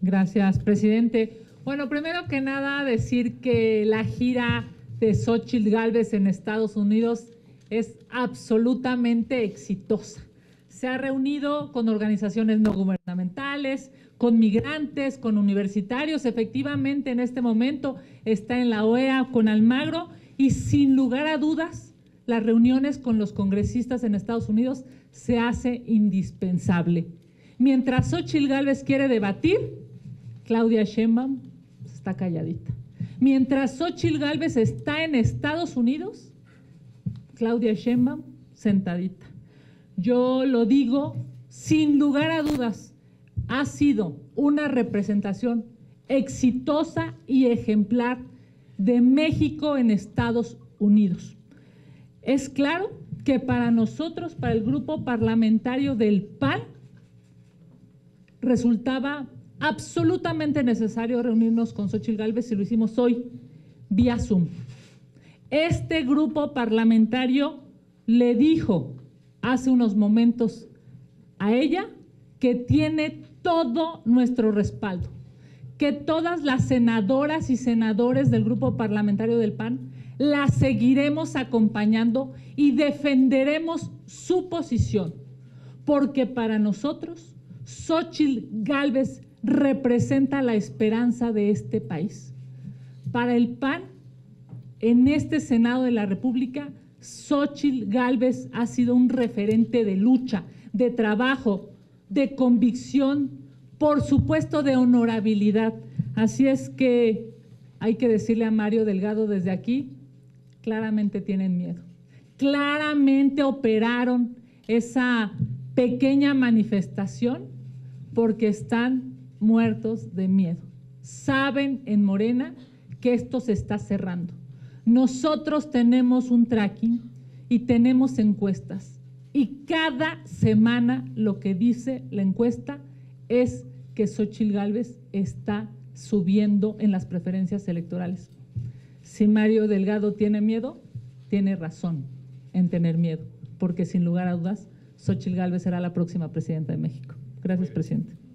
Gracias, presidente. Bueno, primero que nada, decir que la gira de Xochitl Galvez en Estados Unidos es absolutamente exitosa. Se ha reunido con organizaciones no gubernamentales, con migrantes, con universitarios. Efectivamente, en este momento está en la OEA con Almagro y sin lugar a dudas, las reuniones con los congresistas en Estados Unidos se hace indispensable. Mientras Xochitl Gálvez quiere debatir, Claudia Sheinbaum está calladita. Mientras Xochitl Gálvez está en Estados Unidos, Claudia Sheinbaum sentadita. Yo lo digo sin lugar a dudas, ha sido una representación exitosa y ejemplar de México en Estados Unidos. Es claro que para nosotros, para el grupo parlamentario del PAN, resultaba absolutamente necesario reunirnos con Xochitl Gálvez y lo hicimos hoy vía Zoom. Este grupo parlamentario le dijo hace unos momentos a ella que tiene todo nuestro respaldo, que todas las senadoras y senadores del grupo parlamentario del PAN la seguiremos acompañando y defenderemos su posición, porque para nosotros Xochitl Gálvez representa la esperanza de este país. Para el PAN, en este Senado de la República, Xochitl Gálvez ha sido un referente de lucha, de trabajo, de convicción, por supuesto de honorabilidad. Así es que hay que decirle a Mario Delgado desde aquí, claramente tienen miedo. Claramente operaron esa pequeña manifestación porque están muertos de miedo. Saben en Morena que esto se está cerrando. Nosotros tenemos un tracking y tenemos encuestas. Y cada semana lo que dice la encuesta es que Xochitl Gálvez está subiendo en las preferencias electorales. Si Mario Delgado tiene miedo, tiene razón en tener miedo, porque sin lugar a dudas, Xochitl Gálvez será la próxima presidenta de México. Gracias, presidente.